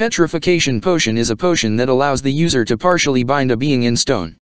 Petrification Potion is a potion that allows the user to partially bind a being in stone.